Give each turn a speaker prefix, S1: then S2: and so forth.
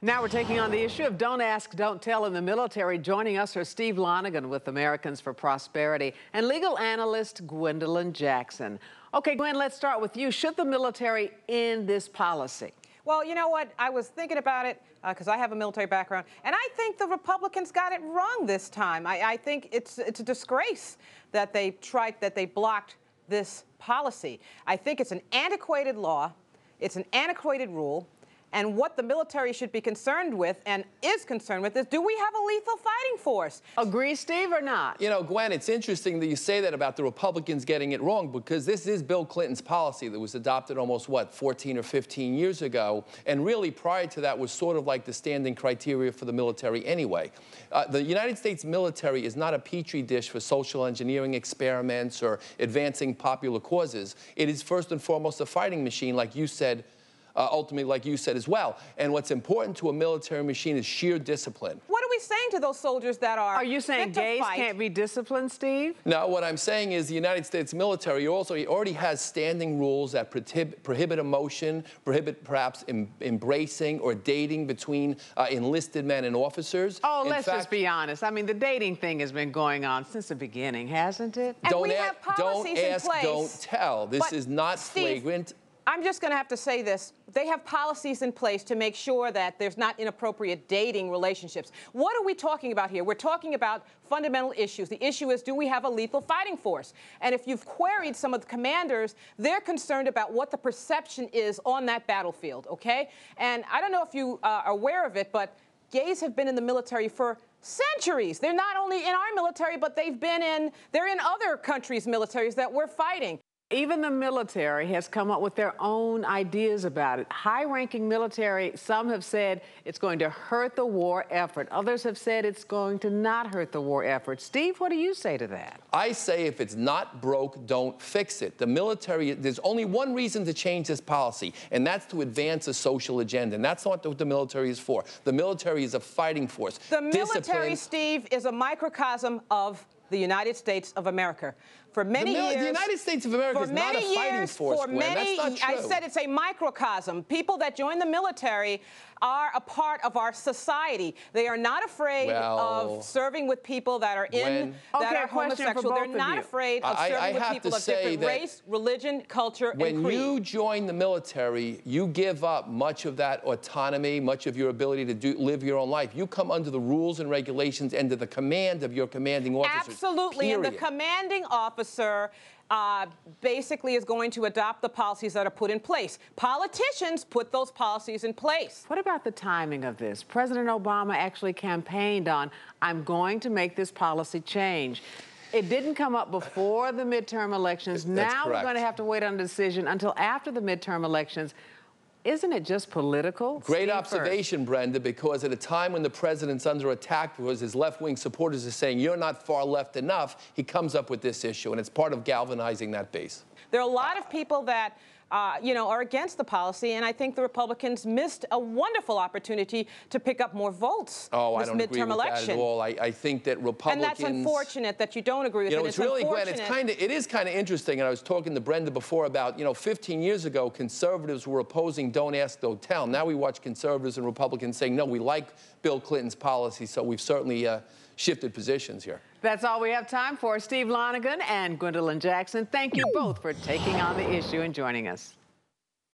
S1: Now we're taking on the issue of Don't Ask, Don't Tell in the military. Joining us are Steve Lonegan with Americans for Prosperity and legal analyst Gwendolyn Jackson. Okay, Gwen, let's start with you. Should the military end this policy?
S2: Well, you know what? I was thinking about it because uh, I have a military background, and I think the Republicans got it wrong this time. I, I think it's it's a disgrace that they tried that they blocked this policy. I think it's an antiquated law. It's an antiquated rule. And what the military should be concerned with and is concerned with is do we have a lethal fighting force?
S1: Agree, Steve, or not?
S3: You know, Gwen, it's interesting that you say that about the Republicans getting it wrong because this is Bill Clinton's policy that was adopted almost, what, 14 or 15 years ago. And really, prior to that, was sort of like the standing criteria for the military anyway. Uh, the United States military is not a petri dish for social engineering experiments or advancing popular causes. It is first and foremost a fighting machine, like you said uh, ultimately, like you said as well. And what's important to a military machine is sheer discipline.
S2: What are we saying to those soldiers that are?
S1: Are you saying gays can't be disciplined, Steve?
S3: No, what I'm saying is the United States military also already has standing rules that prohibit, prohibit emotion, prohibit perhaps em, embracing or dating between uh, enlisted men and officers.
S1: Oh, In let's fact, just be honest. I mean, the dating thing has been going on since the beginning, hasn't it?
S2: And don't, a- don't
S3: ask, don't tell. This is not
S2: Steve,
S3: flagrant
S2: I'm just going to have to say this. They have policies in place to make sure that there's not inappropriate dating relationships. What are we talking about here? We're talking about fundamental issues. The issue is do we have a lethal fighting force? And if you've queried some of the commanders, they're concerned about what the perception is on that battlefield, okay? And I don't know if you uh, are aware of it, but gays have been in the military for centuries. They're not only in our military, but they've been in, they're in other countries' militaries that we're fighting.
S1: Even the military has come up with their own ideas about it. High ranking military, some have said it's going to hurt the war effort. Others have said it's going to not hurt the war effort. Steve, what do you say to that?
S3: I say if it's not broke, don't fix it. The military, there's only one reason to change this policy, and that's to advance a social agenda. And that's not what the military is for. The military is a fighting force.
S2: The military, Steve, is a microcosm of the United States of America. For many
S3: the,
S2: years,
S3: the United States of America is not a fighting
S2: years,
S3: force.
S2: For
S3: Gwen.
S2: many,
S3: That's not
S2: true. I said it's a microcosm. People that join the military are a part of our society. They are not afraid
S3: well,
S2: of serving with people that are in that
S1: okay,
S2: are homosexual. They're not
S1: you.
S2: afraid of serving
S3: I
S2: with people of different race, religion, culture,
S3: when
S2: and creed.
S3: When you join the military, you give up much of that autonomy, much of your ability to do, live your own life. You come under the rules and regulations and to the command of your commanding officers.
S2: Absolutely,
S3: period.
S2: and the commanding officer uh, basically is going to adopt the policies that are put in place. Politicians put those policies in place.
S1: What about the timing of this? President Obama actually campaigned on, I'm going to make this policy change. It didn't come up before the midterm elections.
S3: That's
S1: now
S3: correct.
S1: we're going to have to wait on a decision until after the midterm elections. Isn't it just political?
S3: Great
S1: Steve
S3: observation,
S1: first.
S3: Brenda, because at a time when the president's under attack because his left-wing supporters are saying you're not far left enough, he comes up with this issue, and it's part of galvanizing that base.
S2: There are a lot of people that uh, you know, are against the policy, and I think the Republicans missed a wonderful opportunity to pick up more votes
S3: oh,
S2: this
S3: I don't
S2: midterm
S3: agree with
S2: election.
S3: That at all. I, I think that Republicans.
S2: And that's unfortunate that you don't agree with
S3: you know,
S2: it.
S3: It's,
S2: it's
S3: really, Gwen, it's kind of, it is kind of interesting. And I was talking to Brenda before about, you know, 15 years ago, conservatives were opposing Don't Ask, Don't Tell. Now we watch conservatives and Republicans saying, no, we like Bill Clinton's policy, so we've certainly uh, shifted positions here.
S1: That's all we have time for. Steve Lonegan and Gwendolyn Jackson, thank you both for taking on the issue and joining us.